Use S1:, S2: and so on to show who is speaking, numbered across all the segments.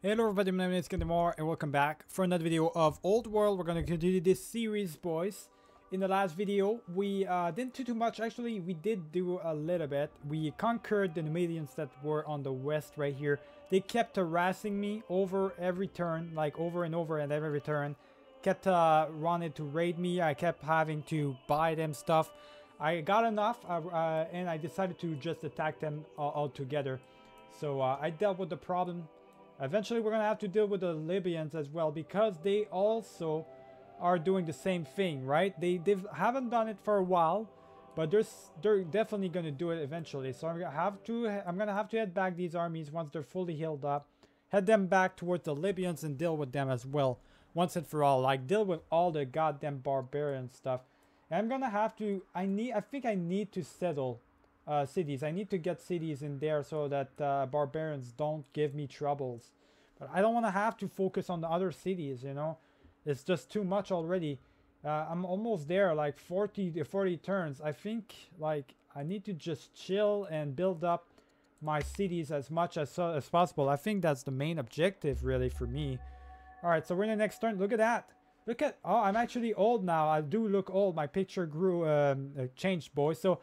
S1: Hello everybody, my name is GABDEMWAR and welcome back for another video of Old World. We're going to continue this series, boys. In the last video, we uh, didn't do too much. Actually, we did do a little bit. We conquered the Numidians that were on the west right here. They kept harassing me over every turn, like over and over and every turn. Kept uh, running to raid me. I kept having to buy them stuff. I got enough uh, uh and I decided to just attack them all together. So uh, I dealt with the problem Eventually we're going to have to deal with the Libyans as well because they also are doing the same thing, right? They they haven't done it for a while, but they're they're definitely going to do it eventually. So I'm going to have to I'm going to have to head back these armies once they're fully healed up. Head them back towards the Libyans and deal with them as well once and for all. Like deal with all the goddamn barbarian stuff. And I'm going to have to I need I think I need to settle uh, cities. I need to get cities in there so that uh, barbarians don't give me troubles. But I don't want to have to focus on the other cities, you know. It's just too much already. Uh, I'm almost there, like 40 to 40 turns. I think, like, I need to just chill and build up my cities as much as, uh, as possible. I think that's the main objective, really, for me. Alright, so we're in the next turn. Look at that. Look at... Oh, I'm actually old now. I do look old. My picture grew, um, uh, changed, boys. So,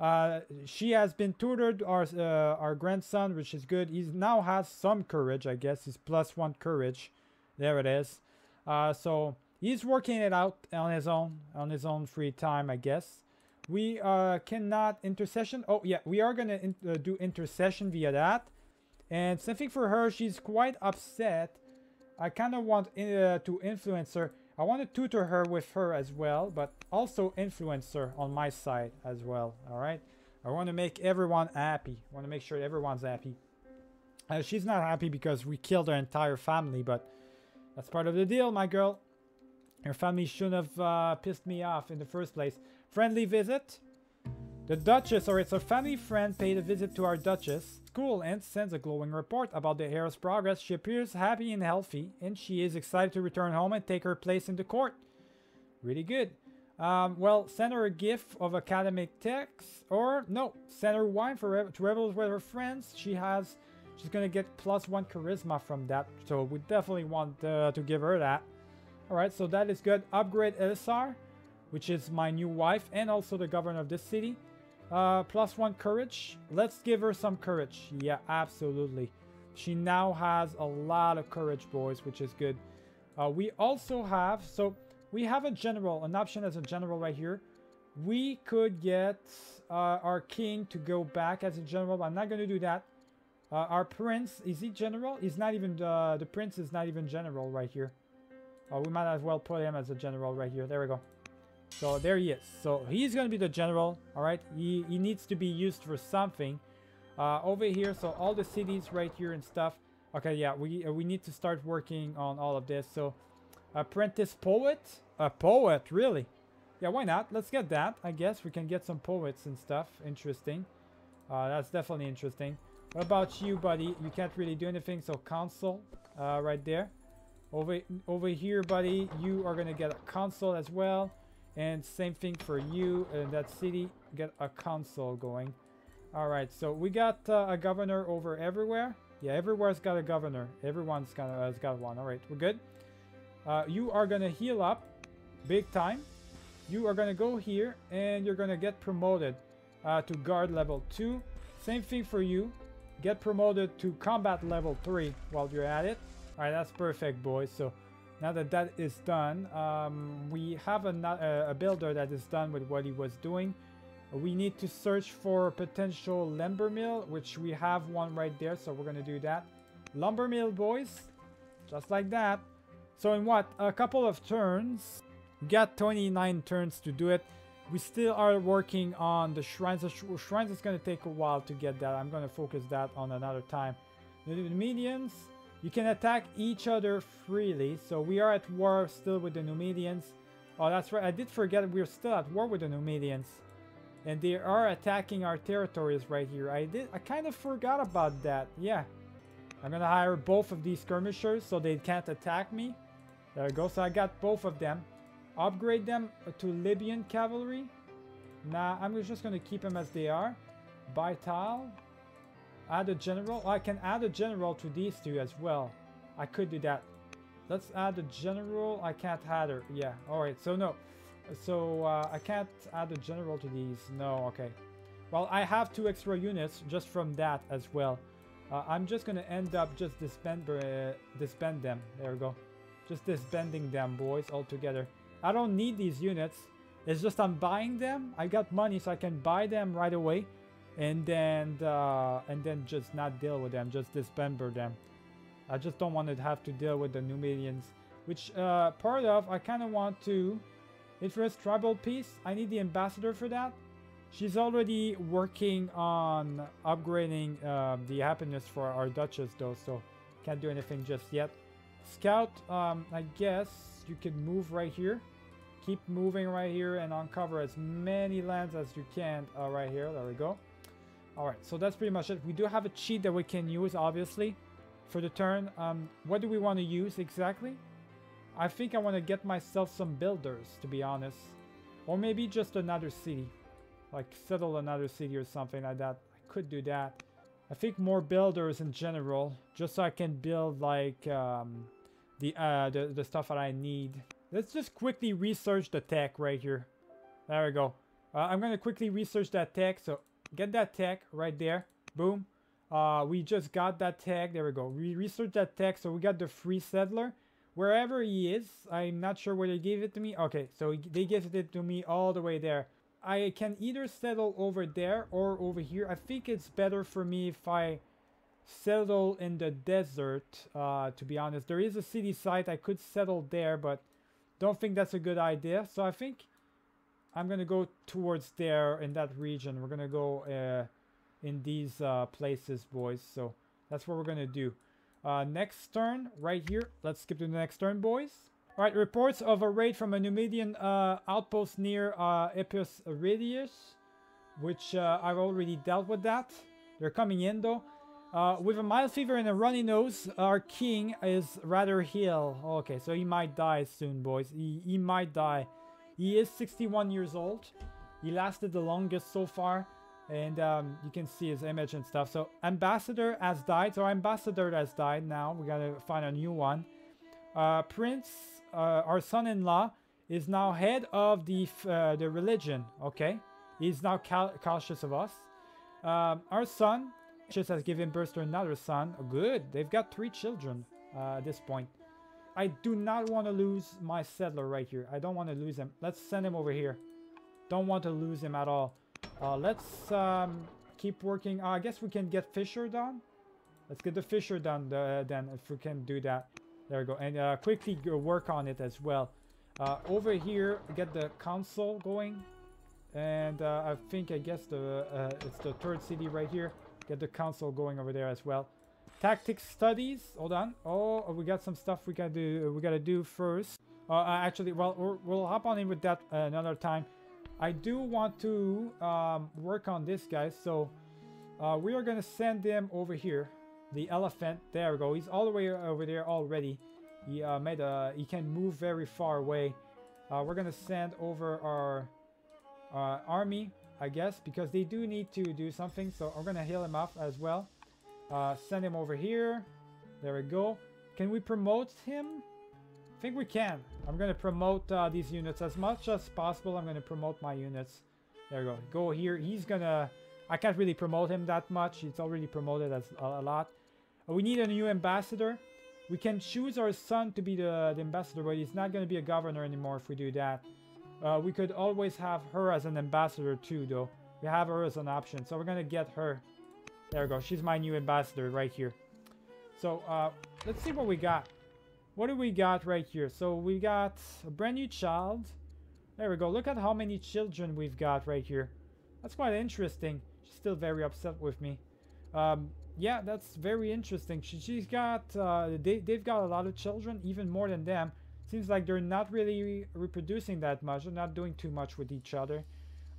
S1: uh, she has been tutored our uh, our grandson, which is good. He now has some courage, I guess. He's plus one courage. There it is. Uh, so he's working it out on his own, on his own free time, I guess. We uh, cannot intercession. Oh yeah, we are gonna in uh, do intercession via that. And something for her, she's quite upset. I kind of want uh, to influence her. I want to tutor her with her as well, but also influence her on my side as well, alright? I want to make everyone happy. I want to make sure everyone's happy. Uh, she's not happy because we killed her entire family, but that's part of the deal, my girl. Your family shouldn't have uh, pissed me off in the first place. Friendly visit. The Duchess, or it's a family friend, paid a visit to our Duchess. Cool, and sends a glowing report about the heir's progress. She appears happy and healthy, and she is excited to return home and take her place in the court. Really good. Um, well, send her a gift of academic texts, or no, send her wine for to revel with her friends. She has, she's gonna get plus one charisma from that, so we definitely want uh, to give her that. All right, so that is good. Upgrade Elisar, which is my new wife and also the governor of this city. Uh, plus one courage. Let's give her some courage. Yeah, absolutely. She now has a lot of courage, boys, which is good. Uh, we also have, so we have a general, an option as a general right here. We could get uh, our king to go back as a general. I'm not going to do that. Uh, our prince, is he general? He's not even, uh, the prince is not even general right here. Uh, we might as well put him as a general right here. There we go. So there he is. So he's going to be the general, all right? He, he needs to be used for something. Uh, over here, so all the cities right here and stuff. Okay, yeah, we uh, we need to start working on all of this. So apprentice poet? A poet, really? Yeah, why not? Let's get that. I guess we can get some poets and stuff. Interesting. Uh, that's definitely interesting. What about you, buddy? You can't really do anything, so console uh, right there. Over, over here, buddy, you are going to get a console as well. And same thing for you in that city. Get a console going. Alright, so we got uh, a governor over everywhere. Yeah, everywhere's got a governor. Everyone's got, uh, has got one. Alright, we're good. Uh, you are going to heal up big time. You are going to go here and you're going to get promoted uh, to guard level 2. Same thing for you. Get promoted to combat level 3 while you're at it. Alright, that's perfect, boys. So now that that is done, um, we have a, a builder that is done with what he was doing. We need to search for potential lumber mill, which we have one right there, so we're going to do that. Lumber mill, boys. Just like that. So in what? A couple of turns. Got 29 turns to do it. We still are working on the shrines. The sh shrines is going to take a while to get that. I'm going to focus that on another time. The medians, you can attack each other freely. So we are at war still with the Numidians. Oh, that's right. I did forget we're still at war with the Numidians. And they are attacking our territories right here. I did. I kind of forgot about that. Yeah. I'm going to hire both of these skirmishers so they can't attack me. There we go. So I got both of them. Upgrade them to Libyan cavalry. Nah, I'm just going to keep them as they are. Buy tile. Add a general. I can add a general to these two as well. I could do that. Let's add a general. I can't add her. Yeah, alright, so no. So uh, I can't add a general to these. No, okay. Well, I have two extra units just from that as well. Uh, I'm just gonna end up just disband, uh, disband them. There we go. Just disbanding them, boys, all together. I don't need these units. It's just I'm buying them. I got money, so I can buy them right away, and then uh, and then just not deal with them. Just dismember them. I just don't want to have to deal with the Numidians. Which uh, part of I kind of want to. Interest tribal peace. I need the ambassador for that. She's already working on upgrading uh, the happiness for our Duchess though, so can't do anything just yet. Scout, um, I guess you can move right here. Keep moving right here and uncover as many lands as you can uh, right here. There we go. Alright, so that's pretty much it. We do have a cheat that we can use, obviously, for the turn. Um, what do we want to use exactly? I think I want to get myself some builders, to be honest. Or maybe just another city. Like settle another city or something like that. I could do that. I think more builders in general. Just so I can build like um, the, uh, the, the stuff that I need. Let's just quickly research the tech right here. There we go. Uh, I'm going to quickly research that tech. So get that tech right there. Boom. Uh, we just got that tag. There we go. We researched that tech. So we got the free settler. Wherever he is. I'm not sure where they gave it to me. Okay. So they gave it to me all the way there. I can either settle over there or over here. I think it's better for me if I settle in the desert, uh, to be honest. There is a city site. I could settle there, but don't think that's a good idea. So I think I'm going to go towards there in that region. We're going to go uh, in these uh, places, boys. So that's what we're going to do. Uh, next turn, right here. Let's skip to the next turn, boys. Alright, reports of a raid from a Numidian uh, outpost near uh, Epirus Iridius, which uh, I've already dealt with that. They're coming in though. Uh, with a mild fever and a runny nose, our king is rather ill. Okay, so he might die soon, boys. He, he might die. He is 61 years old. He lasted the longest so far. And um, you can see his image and stuff. So ambassador has died. So ambassador has died now. We gotta find a new one. Uh, Prince, uh, our son-in-law, is now head of the uh, the religion. Okay, he's now cautious of us. Um, our son just has given birth to another son. Good, they've got three children uh, at this point. I do not want to lose my settler right here. I don't want to lose him. Let's send him over here. Don't want to lose him at all. Uh, let's um, keep working. Uh, I guess we can get Fisher done. Let's get the Fisher done uh, then if we can do that. There we go. And uh, quickly work on it as well. Uh, over here, get the console going. And uh, I think, I guess, the it's the third city right here. Get the console going over there as well. Tactics studies. Hold on. Oh, we got some stuff we gotta do. We gotta do first. Uh, actually, well, we'll, hop on in with that another time. I do want to um, work on this, guy, So uh, we are gonna send them over here the elephant. There we go. He's all the way over there already. He uh, made a. He can move very far away. Uh, we're gonna send over our uh, army, I guess, because they do need to do something. So I'm gonna heal him up as well. Uh, send him over here. There we go. Can we promote him? I think we can. I'm gonna promote uh, these units as much as possible. I'm gonna promote my units. There we go. Go here. He's gonna. I can't really promote him that much. He's already promoted as a, a lot. Uh, we need a new ambassador. We can choose our son to be the, the ambassador, but he's not going to be a governor anymore if we do that. Uh, we could always have her as an ambassador too, though. We have her as an option, so we're going to get her. There we go. She's my new ambassador right here. So, uh, let's see what we got. What do we got right here? So, we got a brand new child. There we go. Look at how many children we've got right here. That's quite interesting. She's still very upset with me. Um, yeah, that's very interesting. She, she's got, uh, they, they've got a lot of children, even more than them. Seems like they're not really re reproducing that much. They're not doing too much with each other.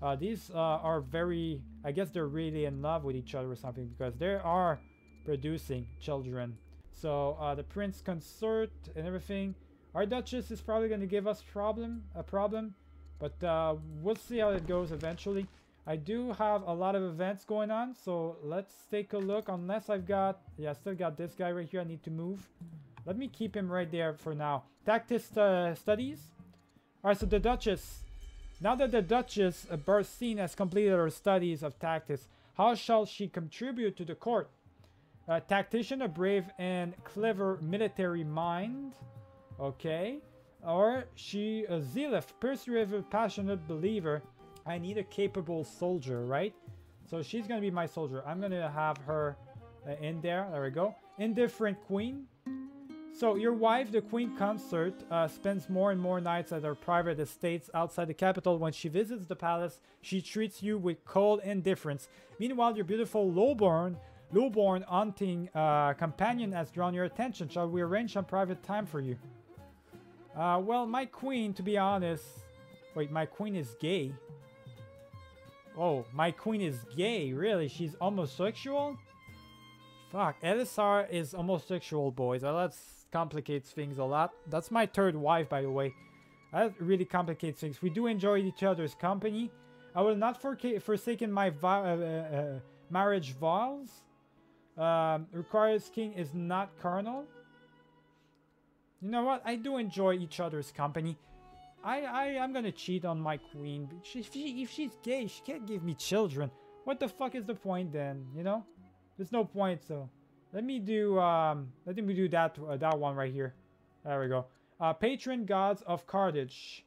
S1: Uh, these uh, are very, I guess they're really in love with each other or something because they are producing children. So uh, the prince consort and everything. Our duchess is probably going to give us problem, a problem, but uh, we'll see how it goes eventually. I do have a lot of events going on, so let's take a look. Unless I've got... Yeah, I still got this guy right here I need to move. Let me keep him right there for now. Tactics uh, studies. All right, so the Duchess. Now that the Duchess Barsine has completed her studies of tactics, how shall she contribute to the court? A tactician, a brave and clever military mind. Okay. Or she a zealous, persuasive, passionate believer. I need a capable soldier, right? So she's gonna be my soldier. I'm gonna have her uh, in there. There we go. Indifferent queen. So your wife, the queen consort, uh, spends more and more nights at her private estates outside the capital. When she visits the palace, she treats you with cold indifference. Meanwhile, your beautiful lowborn, lowborn hunting uh, companion has drawn your attention. Shall we arrange some private time for you? Uh, well, my queen, to be honest... Wait, my queen is gay? Oh, my queen is gay, really? She's homosexual? Fuck, Elisar is homosexual, boys. That complicates things a lot. That's my third wife, by the way. That really complicates things. We do enjoy each other's company. I will not forsaken my uh, uh, uh, marriage vows. Um, requires king is not carnal. You know what? I do enjoy each other's company. I, I, I'm gonna cheat on my queen. She, if, she, if she's gay, she can't give me children. What the fuck is the point then, you know? There's no point, so... Let me do, um, let me do that, uh, that one right here. There we go. Uh, patron gods of Carthage.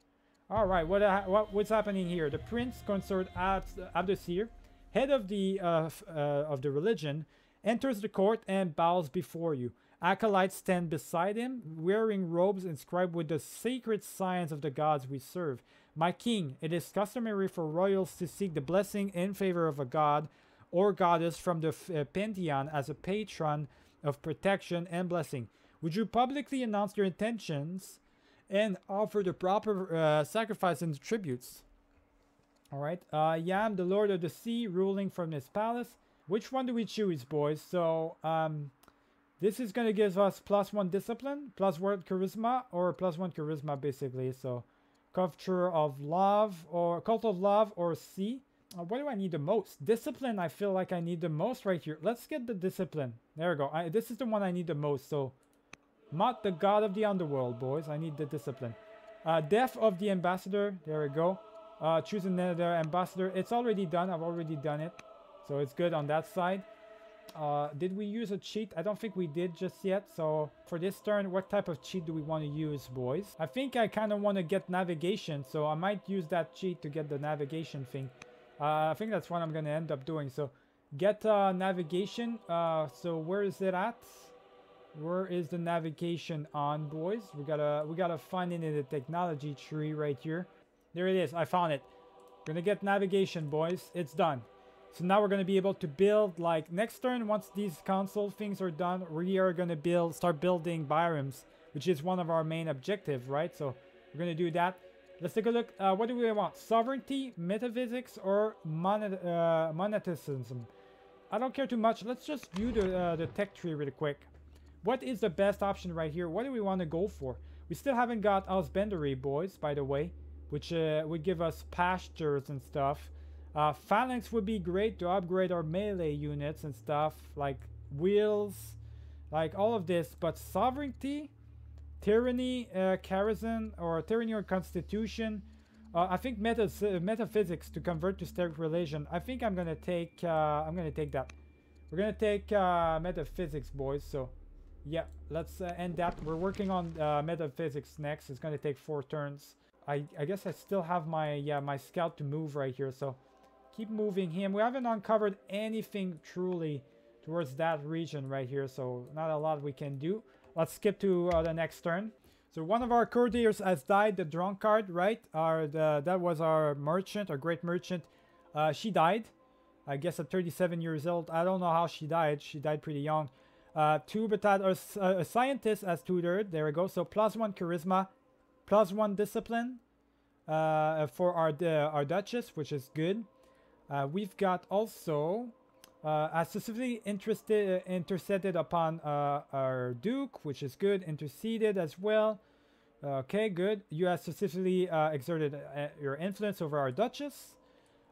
S1: All right, what, uh, what what's happening here? The prince consort Abdesir, head of the uh, uh, of the religion, enters the court and bows before you. Acolytes stand beside him, wearing robes inscribed with the sacred signs of the gods we serve. My king, it is customary for royals to seek the blessing in favor of a god or goddess from the uh, pantheon as a patron of protection and blessing. Would you publicly announce your intentions and offer the proper uh, sacrifice and tributes? All right. Uh, Yam, the Lord of the Sea, ruling from his palace. Which one do we choose, boys? So, um, this is going to give us plus one discipline, plus one charisma, or plus one charisma basically. So culture of love or cult of love or C. Uh, what do I need the most? Discipline, I feel like I need the most right here. Let's get the discipline. There we go. I, this is the one I need the most. So, Mot, the god of the underworld, boys. I need the discipline. Uh, death of the ambassador. There we go. Uh, choose another ambassador. It's already done. I've already done it. So it's good on that side. Uh, did we use a cheat? I don't think we did just yet. So for this turn, what type of cheat do we want to use, boys? I think I kind of want to get navigation. So I might use that cheat to get the navigation thing. Uh, I think that's what I'm going to end up doing. So get uh, navigation. Uh, so where is it at? Where is the navigation on, boys? We gotta we gotta find it in the technology tree right here. There it is. I found it. Gonna get navigation, boys. It's done. So now we're going to be able to build, like, next turn, once these console things are done, we are going to build, start building biomes, which is one of our main objectives, right? So we're going to do that. Let's take a look. Uh, what do we want? Sovereignty, metaphysics, or monet uh, monotheism? I don't care too much. Let's just view the, uh, the tech tree really quick. What is the best option right here? What do we want to go for? We still haven't got Husbandry, boys, by the way, which uh, would give us pastures and stuff. Uh, phalanx would be great to upgrade our melee units and stuff, like wheels, like all of this. But sovereignty, tyranny, uh, charism, or tyranny or constitution. Uh, I think meta metaphysics to convert to steric relation. I think I'm gonna take. Uh, I'm gonna take that. We're gonna take uh, metaphysics, boys. So, yeah, let's uh, end that. We're working on uh, metaphysics next. It's gonna take four turns. I I guess I still have my yeah my scout to move right here. So keep moving him. We haven't uncovered anything truly towards that region right here, so not a lot we can do. Let's skip to uh, the next turn. So one of our courtiers has died, the drunkard, right? Our the, That was our merchant, our great merchant. Uh, she died, I guess at 37 years old. I don't know how she died. She died pretty young. Uh, two Batat, a, a scientist as tutored. There we go. So plus one charisma, plus one discipline uh, for our, our Duchess, which is good. Uh, we've got also uh, specifically interested uh, intercepted upon uh, our Duke, which is good. Interceded as well. Okay, good. You have specifically uh, exerted uh, your influence over our Duchess.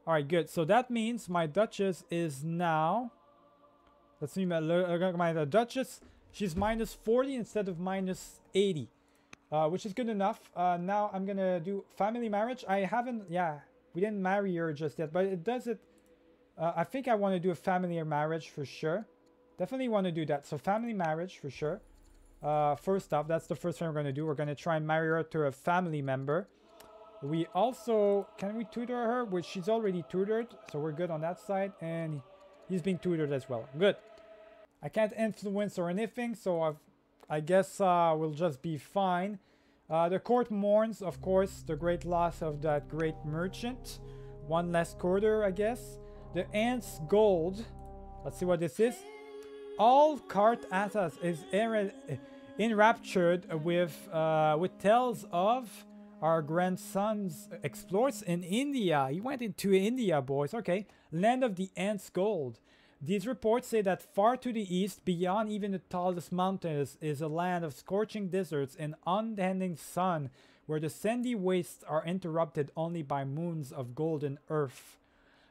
S1: All right, good. So that means my Duchess is now. Let's see, my, Duchess She's minus 40 instead of minus 80. Uh, which is good enough. Uh, now I'm gonna do family marriage. I haven't, yeah, we didn't marry her just yet, but it does it. Uh, I think I want to do a family or marriage for sure. Definitely want to do that. So family marriage for sure. Uh, first off, that's the first thing we're going to do. We're going to try and marry her to a family member. We also, can we tutor her? Which she's already tutored, so we're good on that side. And he's being tutored as well. Good. I can't influence or anything, so I've, I guess uh, we'll just be fine. Uh, the court mourns, of course, the great loss of that great merchant. One less quarter, I guess. The ant's gold. Let's see what this is. All Carthage is enraptured with uh, with tales of our grandson's explores in India. He went into India, boys. Okay. Land of the Ants Gold. These reports say that far to the east, beyond even the tallest mountains, is a land of scorching deserts and unending sun, where the sandy wastes are interrupted only by moons of golden earth.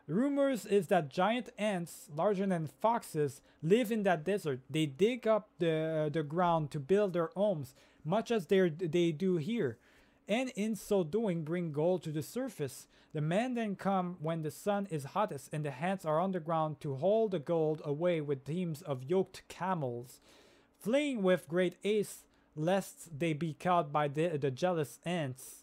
S1: Rumors is that giant ants, larger than foxes, live in that desert. They dig up the, uh, the ground to build their homes, much as they they do here, and in so doing bring gold to the surface. The men then come when the sun is hottest and the ants are underground to haul the gold away with teams of yoked camels, fleeing with great haste lest they be caught by the, the jealous ants.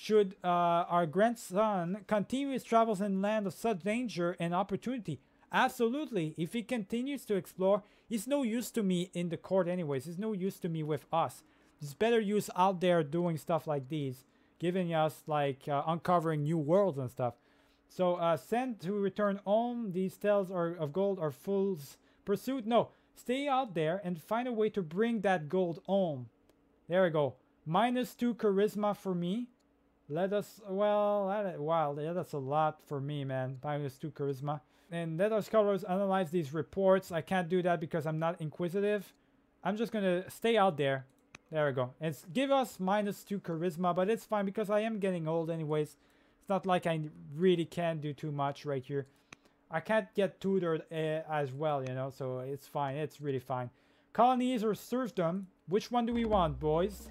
S1: Should uh, our grandson continue his travels in land of such danger and opportunity? Absolutely. If he continues to explore, he's no use to me in the court anyways. He's no use to me with us. He's better use out there doing stuff like these. Giving us like uh, uncovering new worlds and stuff. So uh, send to return home. These tales are of gold are fool's pursuit. No, stay out there and find a way to bring that gold home. There we go. Minus two charisma for me. Let us, well, that, wow, yeah, that's a lot for me, man. Minus 2 charisma. And let our scholars analyze these reports. I can't do that because I'm not inquisitive. I'm just going to stay out there. There we go. It's give us minus 2 charisma, but it's fine because I am getting old anyways. It's not like I really can do too much right here. I can't get tutored uh, as well, you know, so it's fine. It's really fine. Colonies or serfdom. Which one do we want, boys?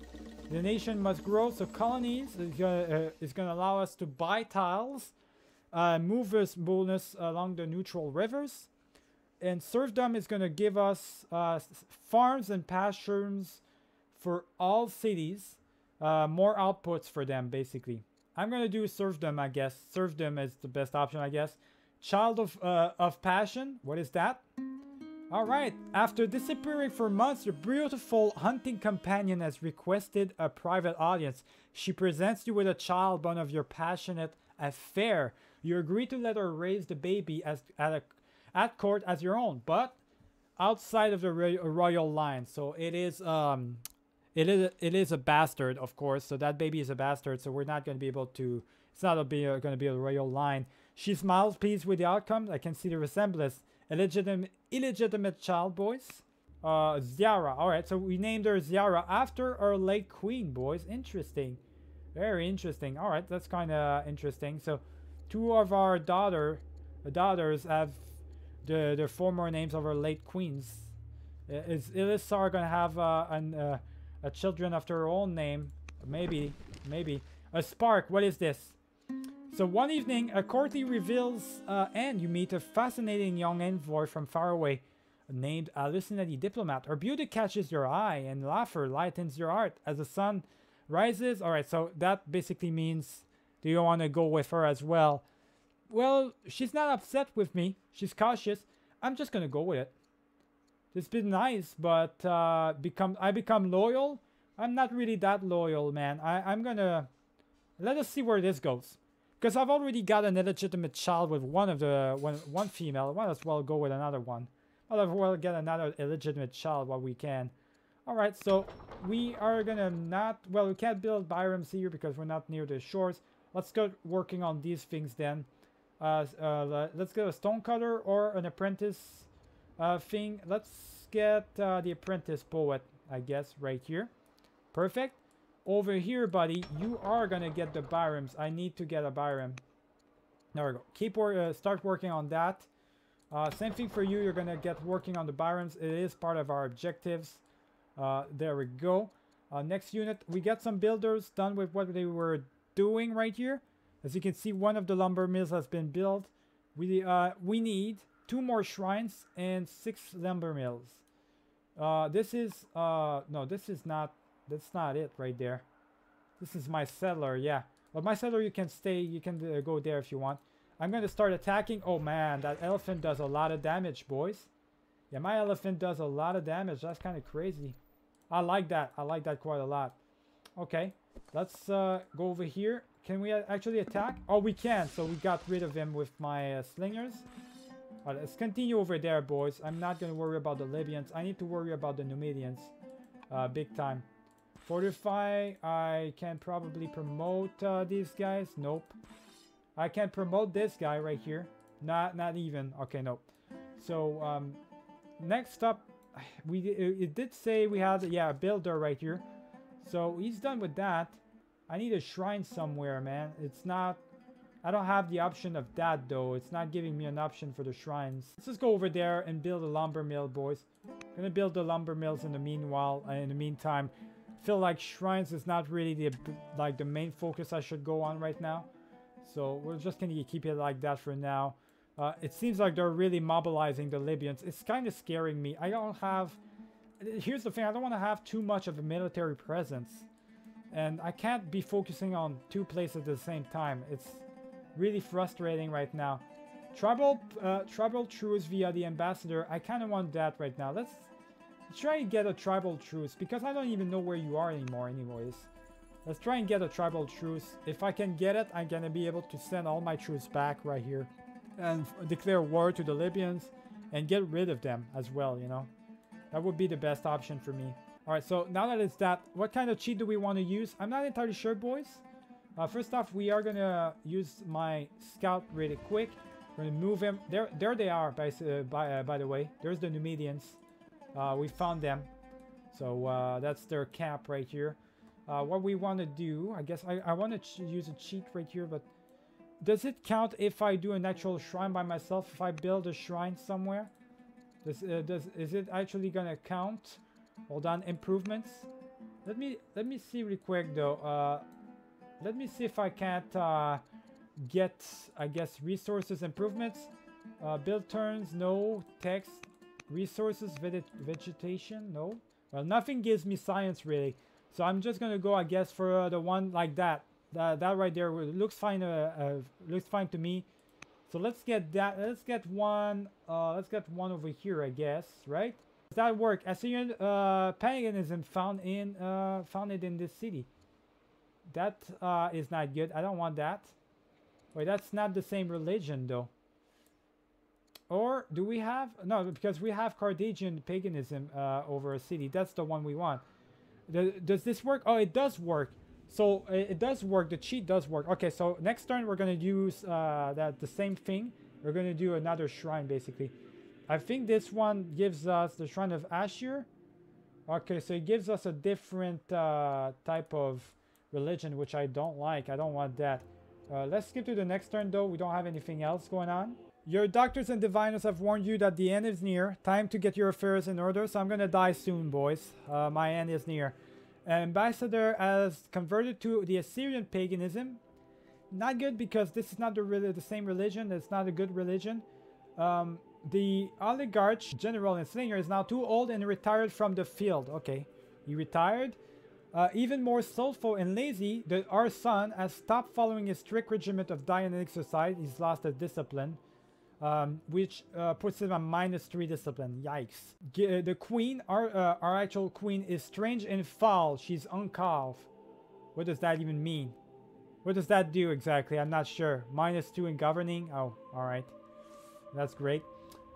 S1: The nation must grow, so colonies is gonna, uh, is gonna allow us to buy tiles, uh, move us bonus along the neutral rivers, and serfdom is gonna give us uh, farms and pastures for all cities, uh, more outputs for them basically. I'm gonna do serfdom, I guess. Serfdom is the best option, I guess. Child of uh, of passion. What is that? Alright, after disappearing for months, your beautiful hunting companion has requested a private audience. She presents you with a child born of your passionate affair. You agree to let her raise the baby as at, a, at court as your own, but outside of the royal line. So it is um it is it is a bastard, of course. So that baby is a bastard. So we're not going to be able to. It's not going to be a royal line. She smiles, pleased with the outcome. I can see the resemblance. Illegitimate, illegitimate child, boys. Uh, Ziara. Alright, so we named her Ziara after our late queen, boys. Interesting. Very interesting. Alright, that's kind of interesting. So, two of our daughter, uh, daughters have the, the former names of our late queens. Is Ilisar gonna have uh, an, uh, a children after her own name? Maybe, maybe. A spark, what is this? So one evening, a courtly reveals uh, and you meet a fascinating young envoy from far away named Hallucinati Diplomat. Her beauty catches your eye and laughter lightens your heart as the sun rises. Alright, so that basically means do you want to go with her as well? Well, she's not upset with me. She's cautious. I'm just going to go with it. It's been nice, but uh, become I become loyal? I'm not really that loyal, man. I, I'm going to... Let us see where this goes. Because I've already got an illegitimate child with one of the one one female. Might as well go with another one. Might as well get another illegitimate child while we can. Alright, so we are gonna not... Well, we can't build biomes here because we're not near the shores. Let's go working on these things then. Uh, uh, let's get a stonecutter or an apprentice uh, thing. Let's get uh, the apprentice poet, I guess, right here. Perfect. Over here, buddy, you are gonna get the biomes. I need to get a biome. There we go. Keep or uh, start working on that. Uh, same thing for you. You're going to get working on the Byrons. It is part of our objectives. Uh, there we go. Uh, next unit, we get some builders done with what they were doing right here. As you can see, one of the lumber mills has been built. We, uh, we need two more shrines and six lumber mills. Uh, this is, uh, no, this is not, that's not it right there. This is my settler, yeah. But my settler, you can stay, you can uh, go there if you want. I'm going to start attacking. Oh man, that elephant does a lot of damage, boys. Yeah, my elephant does a lot of damage. That's kind of crazy. I like that. I like that quite a lot. Okay, let's uh, go over here. Can we actually attack? Oh, we can. So we got rid of him with my uh, slingers. Let's continue over there, boys. I'm not going to worry about the Libyans. I need to worry about the Numidians. Uh, big time. Fortify. I can probably promote uh, these guys. Nope. I can promote this guy right here. Not not even. Okay, nope. So um, next up, we it did say we had yeah a builder right here. So he's done with that. I need a shrine somewhere, man. It's not. I don't have the option of that though. It's not giving me an option for the shrines. Let's just go over there and build a lumber mill, boys. Gonna build the lumber mills in the meanwhile. Uh, in the meantime, feel like shrines is not really the like the main focus I should go on right now. So we're just to keep it like that for now. Uh, it seems like they're really mobilizing the Libyans. It's kind of scaring me. I don't have... Here's the thing, I don't want to have too much of a military presence. And I can't be focusing on two places at the same time. It's really frustrating right now. Tribal, uh, tribal truce via the ambassador. I kind of want that right now. Let's try and get a tribal truce because I don't even know where you are anymore anyways. Let's try and get a tribal truce. If I can get it, I'm gonna be able to send all my troops back right here and declare war to the Libyans and get rid of them as well, you know. That would be the best option for me. Alright, so now that it's that, what kind of cheat do we want to use? I'm not entirely sure, boys. Uh, first off, we are gonna use my scout really quick. We're gonna move him. There, there they are. By uh, by, uh, by the way, there's the Numidians. Uh, we found them. So uh, that's their camp right here. Uh, what we want to do, I guess I, I want to use a cheat right here, but does it count if I do an actual shrine by myself? If I build a shrine somewhere? Does, uh, does is it actually gonna count? Hold on, improvements. Let me let me see really quick though. Uh, let me see if I can't uh, get I guess resources improvements. Build turns, no. Text, resources, vegetation, no. Well, nothing gives me science really. So I'm just gonna go, I guess, for uh, the one like that. That that right there looks fine. Uh, uh, looks fine to me. So let's get that. Let's get one. Uh, let's get one over here, I guess. Right? Does that work? Assyrian uh, paganism found in uh, founded in this city. That uh, is not good. I don't want that. Wait, that's not the same religion though. Or do we have no? Because we have Carthaginian paganism uh, over a city. That's the one we want. Does this work? Oh, it does work. So it does work. The cheat does work. Okay, so next turn we're gonna use uh, that the same thing. We're gonna do another shrine basically. I think this one gives us the shrine of Ashur. Okay, so it gives us a different uh, type of religion, which I don't like. I don't want that. Uh, let's skip to the next turn though. We don't have anything else going on. Your doctors and diviners have warned you that the end is near. Time to get your affairs in order, so I'm gonna die soon, boys. Uh, my end is near. Ambassador has converted to the Assyrian paganism. Not good because this is not the, the same religion. It's not a good religion. Um, the oligarch, general and slinger, is now too old and retired from the field. Okay, he retired. Uh, even more soulful and lazy, the, our son has stopped following a strict regimen of Dianic exercise. He's lost his discipline um, which uh, puts him on minus three discipline. Yikes. G uh, the queen, our, uh, our actual queen, is strange and foul. She's uncalf. What does that even mean? What does that do exactly? I'm not sure. Minus two in governing. Oh, alright. That's great.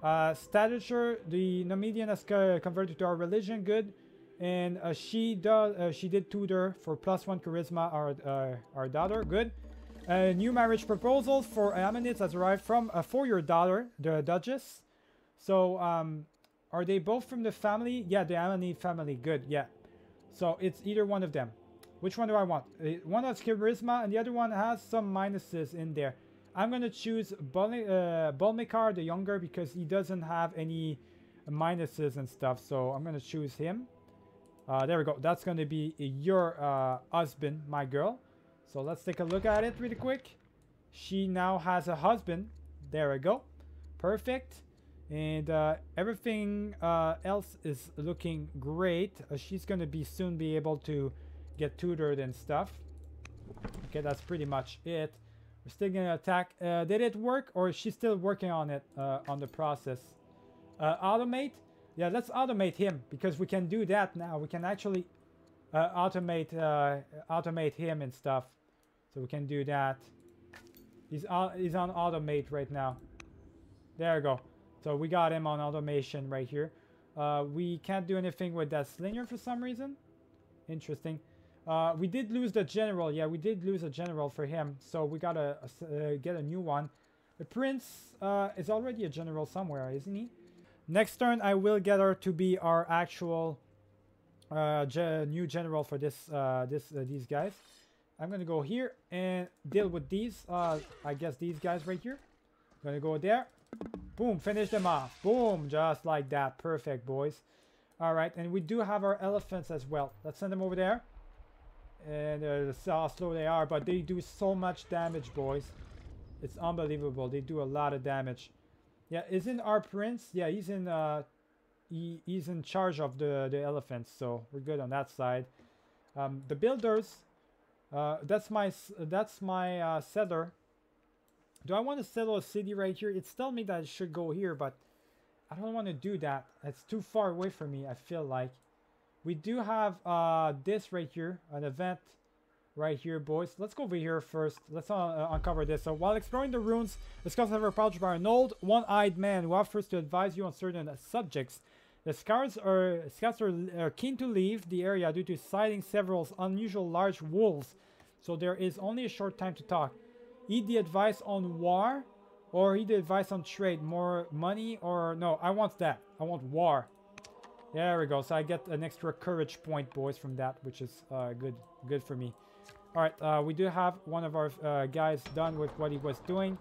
S1: Uh, stature, the Numidian has converted to our religion. Good. And uh, she does. Uh, she did tutor for plus one charisma. Our uh, our daughter. Good. A new marriage proposal for Amanites has arrived from uh, for your daughter, the Duchess. So, um, are they both from the family? Yeah, the Amanite family. Good, yeah. So, it's either one of them. Which one do I want? Uh, one has charisma and the other one has some minuses in there. I'm going to choose Bol uh, the younger because he doesn't have any minuses and stuff. So I'm going to choose him. Uh, there we go. That's going to be your uh, husband, my girl. So let's take a look at it really quick. She now has a husband. There we go. Perfect. And uh, everything uh, else is looking great. Uh, she's going to be soon be able to get tutored and stuff. Okay, that's pretty much it. We're still going to attack. Uh, did it work or is she still working on it, uh, on the process? Uh, automate? Yeah, let's automate him because we can do that now. We can actually automate automate him and stuff. So we can do that. He's on, he's on automate right now. There we go. So we got him on automation right here. Uh, we can't do anything with that slinger for some reason. Interesting. Uh, we did lose the general. Yeah, we did lose a general for him. So we gotta uh, get a new one. The prince uh, is already a general somewhere, isn't he? Next turn, I will get her to be our actual uh, ge new general for this uh, this these guys. I'm gonna go here and deal with these. uh, I guess these guys right here. I'm gonna go there. Boom, finish them off. Boom, just like that. Perfect, boys. All right, and we do have our elephants as well. Let's send them over there. And uh, how slow they are, but they do so much damage, boys. It's unbelievable. They do a lot of damage. Yeah, isn't our prince? Yeah, he's in uh, he, he's in charge of the the elephants, so we're good on that side. Um, the builders, uh, that's my that's my uh, settler. Do I want to settle a city right here? It's telling me that I should go here, but I don't want to do that. It's too far away from me, I feel like. We do have uh, this right here, an event right here, boys. Let's go over here first. Let's uh, uh uncover this. So while exploring the ruins, discuss ever pouch by an old, one-eyed man who offers to advise you on certain subjects. The scouts are, scouts are, are keen to leave the area due to sighting several unusual large wolves. So there is only a short time to talk. Eat the advice on war or eat the advice on trade. More money or no, I want that. I want war. There we go. So I get an extra courage point, boys, from that, which is uh, good good for me. All right, uh, we do have one of our uh, guys done with what he was doing.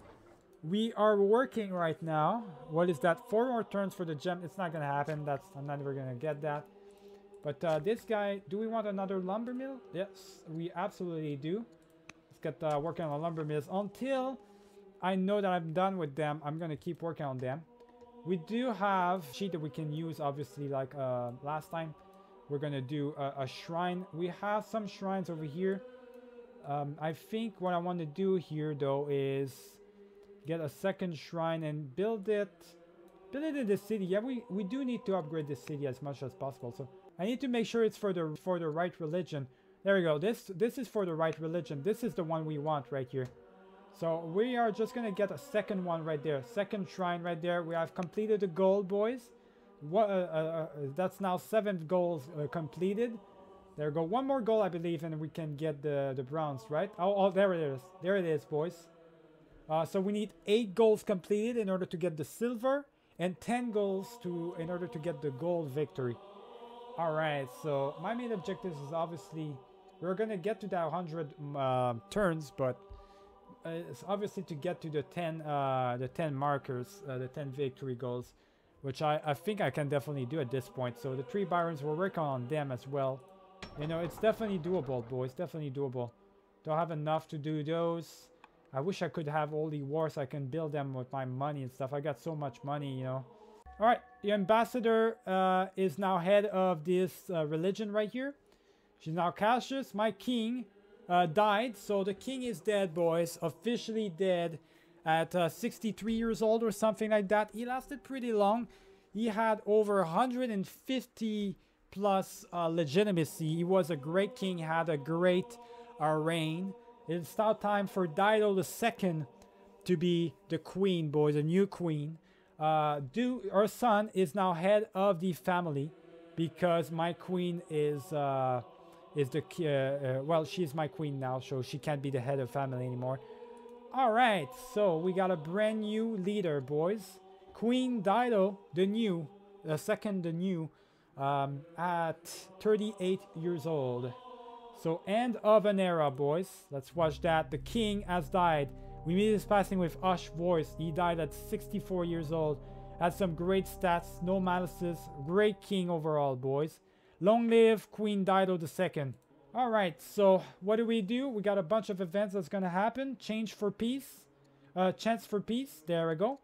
S1: We are working right now. What is that? Four more turns for the gem. It's not going to happen. That's I'm not ever going to get that. But uh, this guy, do we want another lumber mill? Yes, we absolutely do Let's get uh, working on the lumber mills until I know that I'm done with them. I'm going to keep working on them. We do have sheet that we can use, obviously, like uh, last time. We're going to do a, a, shrine. We have some shrines over here. Um, I think what I want to do here, though, is get a second shrine and build it. Build it in the city. Yeah, we, we do need to upgrade the city as much as possible. So I need to make sure it's for the for the right religion. There we go. This this is for the right religion. This is the one we want right here. So we are just to get a second one right there. Second shrine right there. We have completed the goal, boys. What, uh, uh, uh, that's now seven goals uh, completed. There go. One more goal, I believe, and we can get the, the bronze, right? Oh, oh, there it is. There it is, boys. Uh, so we need eight goals completed in order to get the silver and 10 goals to in order to get the gold victory. All right, so my main objective is obviously we're gonna get to that 100 uh, turns, but uh, it's obviously to get to the 10, uh, the 10 markers, uh, the 10 victory goals, which I, I think I can definitely do at this point. So the three Byrons, we're working on them as well. You know, it's definitely doable, boys. Definitely doable. Don't have enough to do those. I wish I could have all the wars. I can build them with my money and stuff. I got so much money, you know. All right, the ambassador uh, is now head of this uh, religion right here. She's now Cassius. My king uh, died, so the king is dead, boys. Officially dead at uh, 63 years old or something like that. He lasted pretty long. He had over 150 plus uh, legitimacy. He was a great king, had a great uh, reign. It's now time for Dido II to be the queen, boys, a new queen. Uh, do our son is now head of the family because my queen is uh, is the uh, uh, well she's my queen now so she can't be the head of family anymore. All right so we got a brand new leader boys. Queen dido the new the second the new um, at 38 years old so end of an era boys let's watch that the king has died We meet his passing with Ush Voice. He died at 64 years old. Had some great stats, no malices. Great king overall, boys. Long live Queen Dido II. Alright, so what do we do? We got a bunch of events that's gonna happen. Change for peace. Uh, chance for peace. There we go.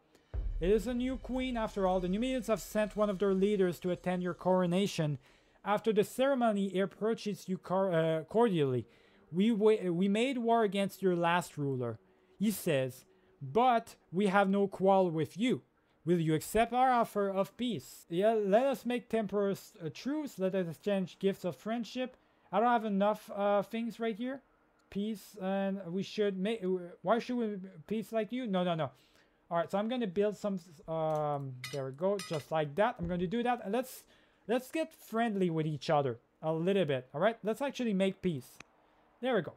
S1: It is a new queen after all. The Numidians have sent one of their leaders to attend your coronation. After the ceremony, he approaches you uh, cordially. We, we made war against your last ruler. He says, but we have no quarrel with you. Will you accept our offer of peace? Yeah, let us make temporary uh, truce. Let us exchange gifts of friendship. I don't have enough uh, things right here. Peace, and we should make... Why should we peace like you? No, no, no. All right, so I'm going to build some... Um, there we go, just like that. I'm going to do that. And let's, let's get friendly with each other a little bit. All right, let's actually make peace. There we go.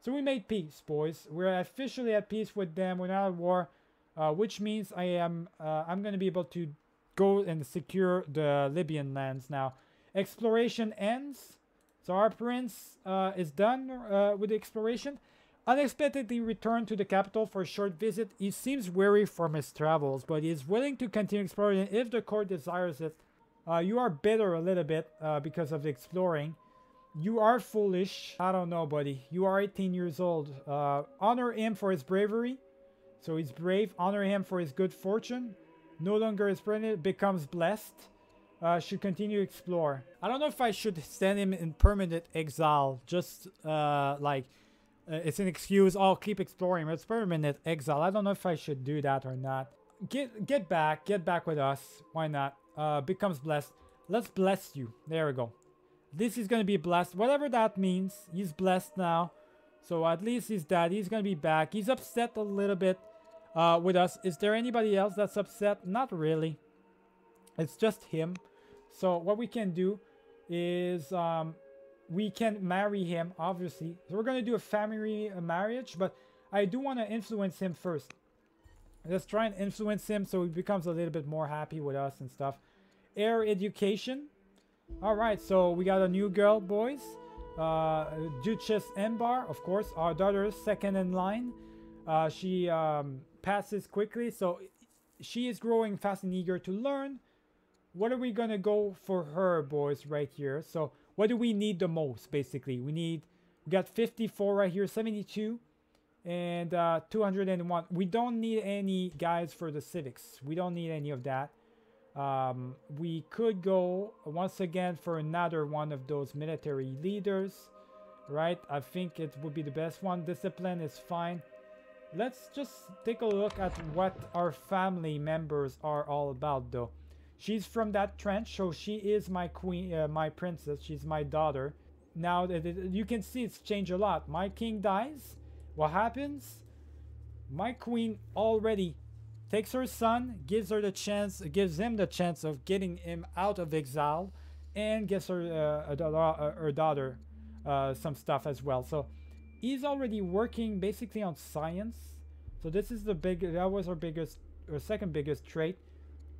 S1: So we made peace, boys. We're officially at peace with them. We're not at war uh, which means I am uh, I'm going to be able to go and secure the Libyan lands now. Exploration ends. So our prince uh, is done uh, with the exploration. Unexpectedly returned to the capital for a short visit. He seems weary from his travels, but he is willing to continue exploring if the court desires it. Uh, you are bitter a little bit uh, because of the exploring. You are foolish. I don't know, buddy. You are 18 years old. honor him for his bravery. So he's brave. Honor him for his good fortune. No longer is pregnant. Becomes blessed. Uh, should continue explore. I don't know if I should send him in permanent exile. Just uh, like uh, it's an excuse. I'll keep exploring. It's permanent exile. I don't know if I should do that or not. Get get back. Get back with us. Why not? Uh, becomes blessed. Let's bless you. There we go. This is gonna be blessed. Whatever that means. He's blessed now. So at least his dad, he's going to be back. He's upset a little bit uh, with us. Is there anybody else that's upset? Not really. It's just him. So what we can do is um, we can marry him, obviously. So we're going to do a family marriage, but I do want to influence him first. Let's try and influence him so he becomes a little bit more happy with us and stuff. Heir education. All right, so we got a new girl, boys. Uh, Duchess Embar, of course, our daughter, second in line. Uh, she um, passes quickly, so she is growing fast and eager to learn. What are we gonna go for her, boys, right here? So, what do we need the most, basically? We need, we got 54 right here, 72, and uh, 201. We don't need any guys for the civics. We don't need any of that. Um, we could go once again for another one of those military leaders, right? I think it would be the best one. Discipline is fine. Let's just take a look at what our family members are all about though. She's from that trench, so she is my queen, uh, my princess. She's my daughter. Now, that you can see it's changed a lot. My king dies. What happens? My queen already takes her son, gives her the chance, gives him the chance of getting him out of exile, and gives her uh, uh, her daughter uh, some stuff as well. So he's already working basically on science. So this is the big, that was our biggest, or second biggest trait.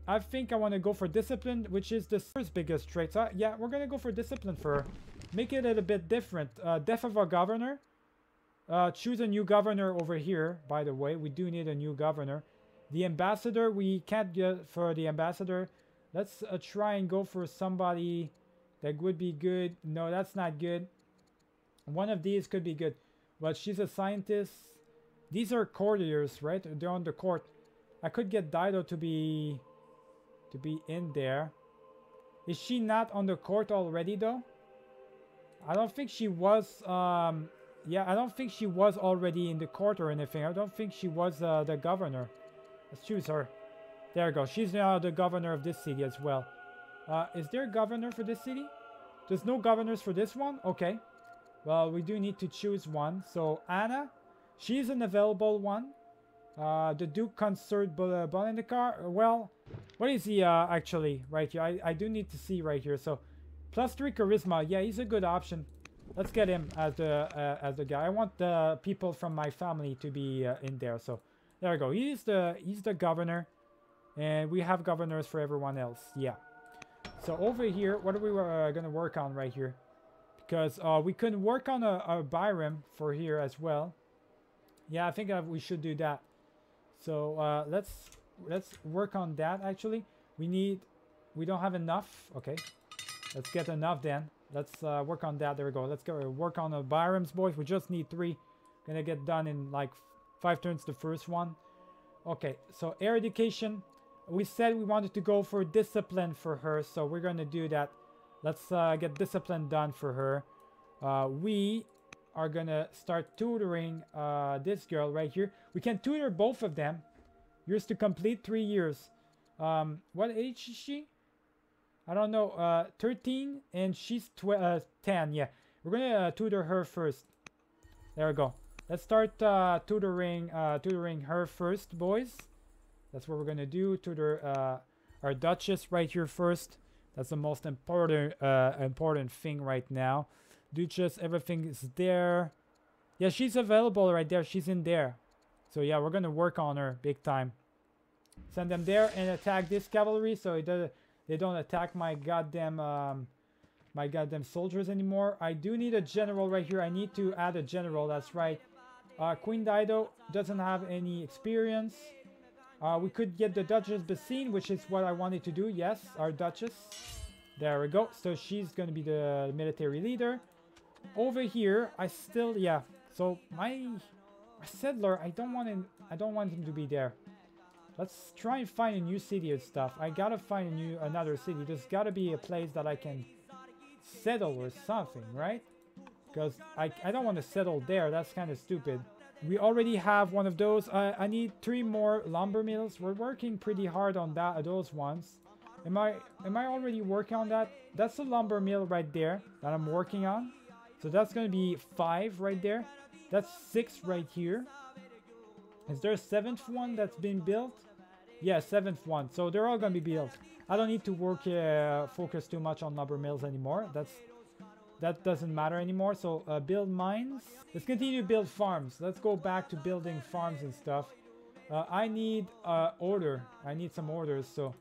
S1: I think I want to go for discipline, which is the first biggest trait. So yeah, we're to go for discipline for her. Make it a little bit different. Uh, death of our governor. Uh, choose a new governor over here, by the way. We do need a new governor. The ambassador, we can't get for the ambassador. Let's uh, try and go for somebody that would be good. No, that's not good. One of these could be good. But she's a scientist. These are courtiers, right? They're on the court. I could get Dido to be to be in there. Is she not on the court already though? I don't think she was um yeah, I don't think she was already in the court or anything. I don't think she was uh, the governor. Let's choose her. There we go. She's now the governor of this city as well. Uh, is there a governor for this city? There's no governors for this one? Okay. Well, we do need to choose one. So, Anna, she's an available one. Uh, the Duke Consort Bonin the car. Well, what is he uh, actually right here? I, I do need to see right here. So, plus 3 Charisma. Yeah, he's a good option. Let's get him as the, uh, as the guy. I want the people from my family to be uh, in there. So, there we go. He's the he's the governor. And we have governors for everyone else. Yeah. So over here, what are we uh, going to work on right here? Because uh, we couldn't work on a, a Byram for here as well. Yeah, I think we should do that. So uh, let's let's work on that actually. We need, we don't have enough. Okay, let's get enough then. Let's uh, work on that. There we go. Let's go work on the biomes, boys. We just need three. Gonna get done in like five turns the first one. Okay, so heir education. We said we wanted to go for discipline for her, so we're gonna do that. Let's uh, get discipline done for her. Uh, we are gonna start tutoring uh, this girl right here. We can tutor both of them. Years to complete, three years. Um, what age is she? I don't know. Uh, 13 and she's uh, 10. Yeah, we're gonna uh, tutor her first. There we go. Let's start uh, tutoring uh, tutoring her first, boys. That's what we're gonna do. Tutor uh, our Duchess right here first. That's the most important uh, important thing right now. Duchess, everything is there. Yeah, she's available right there. She's in there. So yeah, we're gonna work on her big time. Send them there and attack this cavalry so it does, they don't attack my goddamn um, my goddamn soldiers anymore. I do need a general right here. I need to add a general. That's right. Uh, Queen Dido doesn't have any experience. Uh, we could get the Duchess Basine, which is what I wanted to do. Yes, our Duchess. There we go. So she's going to be the military leader. Over here, I still, yeah. So my, my settler, I don't want him, I don't want him to be there. Let's try and find a new city and stuff. I gotta find a new, another city. There's gotta be a place that I can settle or something, right? Because I, I don't want to settle there. That's kind of stupid. We already have one of those. Uh, I need three more lumber mills. We're working pretty hard on that, those ones. Am I am I already working on that? That's a lumber mill right there that I'm working on. So that's going to be five right there. That's six right here. Is there a seventh one that's been built? Yeah, seventh one. So they're all going to be built. I don't need to work uh, focus too much on lumber mills anymore. That's that doesn't matter anymore. So uh, build mines. Let's continue to build farms. Let's go back to building farms and stuff. Uh, I need uh, order. I need some orders. So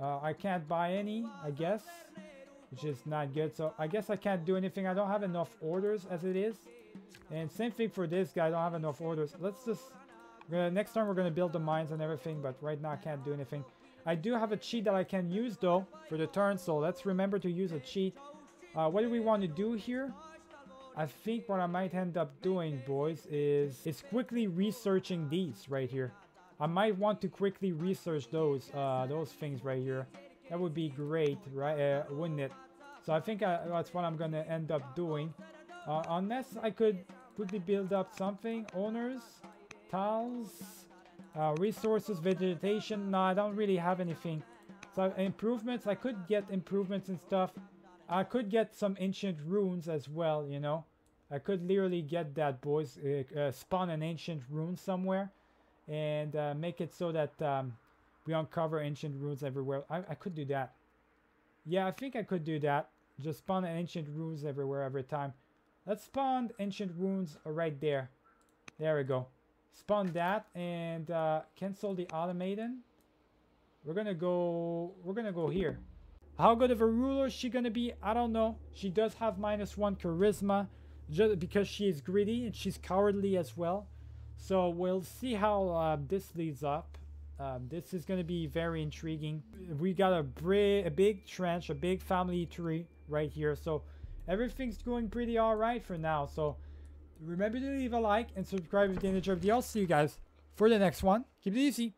S1: uh, I can't buy any, I guess, which is not good. So I guess I can't do anything. I don't have enough orders as it is. And same thing for this guy. I don't have enough orders. Let's just... Gonna, next time we're going to build the mines and everything, but right now I can't do anything. I do have a cheat that I can use though for the turn, so let's remember to use a cheat. Uh, what do we want to do here? I think what I might end up doing, boys, is, is quickly researching these right here. I might want to quickly research those uh, those things right here. That would be great, right? Uh, wouldn't it? So I think I, uh, that's what I'm going to end up doing. Uh, unless I could quickly build up something. Owners, tiles, uh, resources, vegetation. No, I don't really have anything. So improvements, I could get improvements and stuff. I could get some ancient runes as well, you know. I could literally get that, boys. Uh, uh, spawn an ancient rune somewhere. And uh, make it so that um, we uncover ancient runes everywhere. I, I could do that. Yeah, I think I could do that. Just spawn ancient runes everywhere every time. Let's spawn ancient runes right there. There we go spawn that and uh, cancel the automaton. We're gonna go, we're gonna go here. How good of a ruler is she gonna be? I don't know. She does have minus one charisma just because she is greedy and she's cowardly as well. So we'll see how uh, this leads up. Um, this is going to be very intriguing. We got a, a big trench, a big family tree right here. So everything's going pretty all right for now. So Remember to leave a like and subscribe if you enjoyed the video. I'll see you guys for the next one. Keep it easy.